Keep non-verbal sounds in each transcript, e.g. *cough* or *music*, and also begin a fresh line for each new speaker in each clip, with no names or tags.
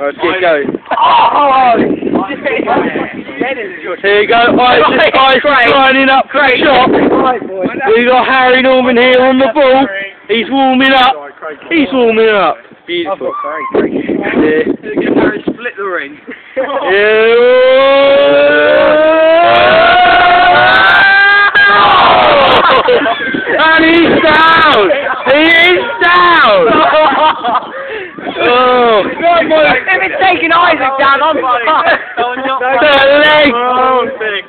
Let's get going.
Oh!
Here you go. Isaac, Isaac lining up for the shot. We got Harry Norman here on the ball. He's warming up. He's warming up. Beautiful. Yeah.
Harry split the ring.
Yeah. and he's down. He is down. *laughs* oh.
If it's taking Isaac down, I'm
The leg.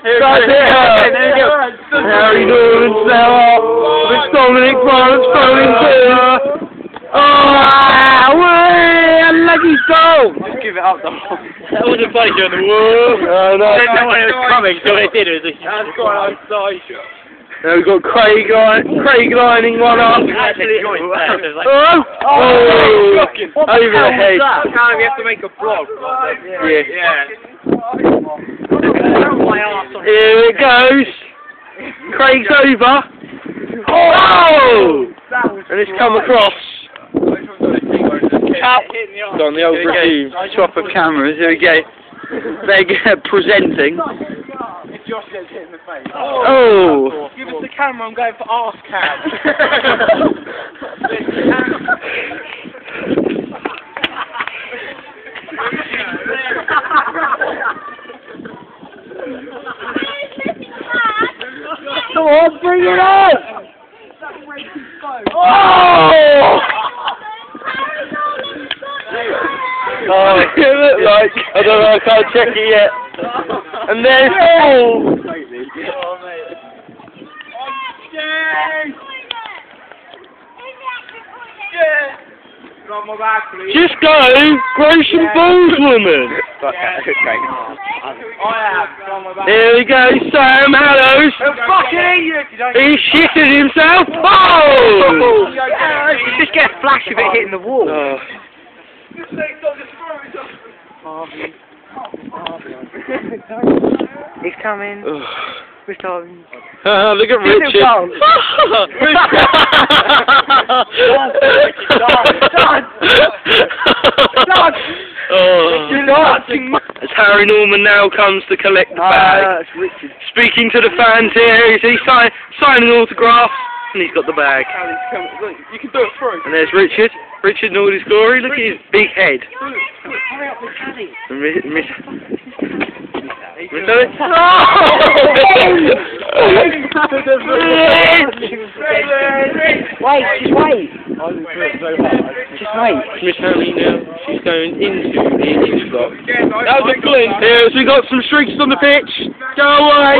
Does it hurt? Harry Norman's now up. It's Dominic Barnes throwing two. Oh, way! A lucky goal.
Just give it up, though.
That wasn't funny during the war.
Oh, no.
I didn't know when it was coming, so what it did was it
That's got a side shot.
Now we've got Craig, line, Craig lining one up.
actually joint there. like,
Oh! Oh! oh over the head.
Now we have to make a blog.
Yeah.
Yeah.
Here it goes. Craig's over. Oh! And it's come across. It's on the old review. Swap of cameras. Here we go. They're *laughs* presenting.
If Josh gets hit in the face.
Oh!
Give us the camera, I'm going for arse cam. *laughs*
Come on, bring it on! Oh! Oh, *laughs* it looked like I don't know. I can't check it yet. And then oh,
Got my back,
just go, grow some balls, woman.
Got.
Here we go, Sam Hallows.
He'll fucking eat you if you don't.
He shitted himself. Oh!
Just get a flash of it hitting the wall.
Oh.
He's coming. We're starting.
Ah, *laughs* look at Richard. *laughs* Oh. As Harry Norman now comes to collect the
Ah,
bag. Speaking to the fans here, he's signing autographs, and he's got the bag.
You can do it through.
And there's Richard. Richard in all his glory. Look at his big head. And mi- miss. Miss Ellis?
Wait, just wait. Just wait.
Miss Harry now. She's going into the injury block. That was a glint. Here, so we got some streaks on the pitch. Go away.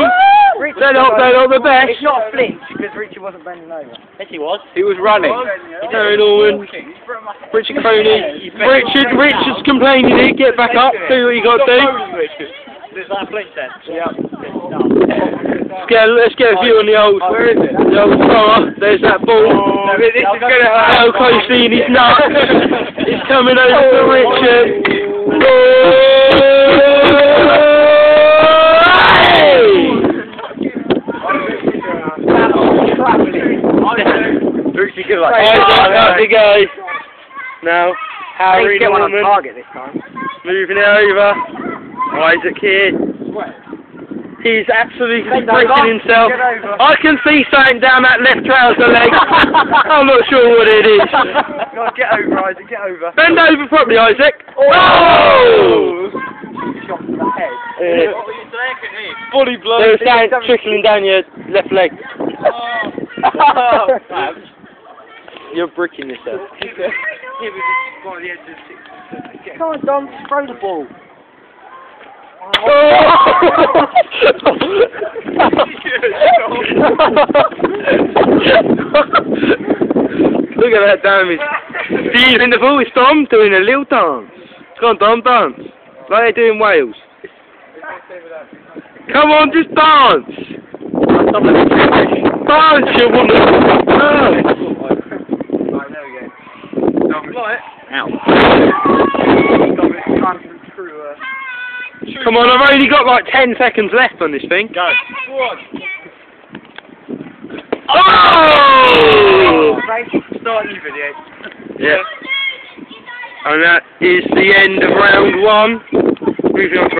They're not, they're not the best.
It's not a flinch because Richard wasn't bending over.
yes, he was.
He was running. Harry Norman. Richard Coney. Richard, Richard's complaining here. Get back up. Do what you got to do.
Is that flinch then?
Let's get, let's get a view on the old, oh,
Where is it?
the old thrower. There's that ball.
Oh, this is gonna hurt.
How closely in his nut. It's *laughs* coming over to Richard. Oh.
Richard could
Isaac, out he goes. Now, Harry
get one on
Norman
target this time.
moving it over. Oh, Isaac here. He's absolutely
Bend
breaking himself. I can see something down that left trouser leg. *laughs* I'm not sure what it is.
God, get over, Isaac, get over.
Bend over properly, Isaac. Oh! oh!
Shot to the head.
Yeah.
Fully blown.
There's something trickling down your left leg. Oh. *laughs* You're bricking yourself.
Come on, Dom, just throw the ball. *laughs*
Look at that damage. Steve in the voice, Tom, doing a little dance. Come on, Tom, dance. Like they do in Wales. Come on, just dance. You woman. Dance. Come on, I've only got like 10 seconds left on this thing.
Go.
Oh!
Start new video.
Yeah. And that is the end of round one. Moving on to